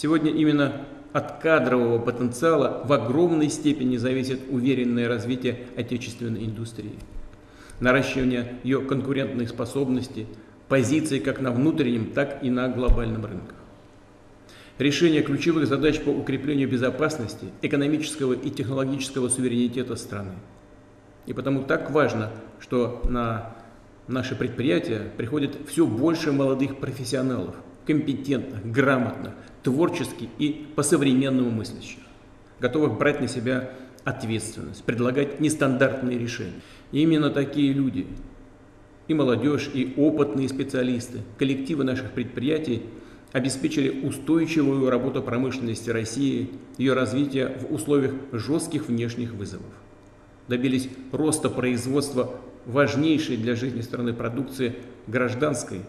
Сегодня именно от кадрового потенциала в огромной степени зависит уверенное развитие отечественной индустрии, наращивание ее конкурентной способности, позиции как на внутреннем, так и на глобальном рынках. Решение ключевых задач по укреплению безопасности, экономического и технологического суверенитета страны. И потому так важно, что на наши предприятия приходит все больше молодых профессионалов, компетентных, грамотных, творческих и по-современному мыслящих, готовых брать на себя ответственность, предлагать нестандартные решения. И именно такие люди, и молодежь, и опытные специалисты, коллективы наших предприятий обеспечили устойчивую работу промышленности России, ее развитие в условиях жестких внешних вызовов. Добились роста производства важнейшей для жизни страны продукции гражданской,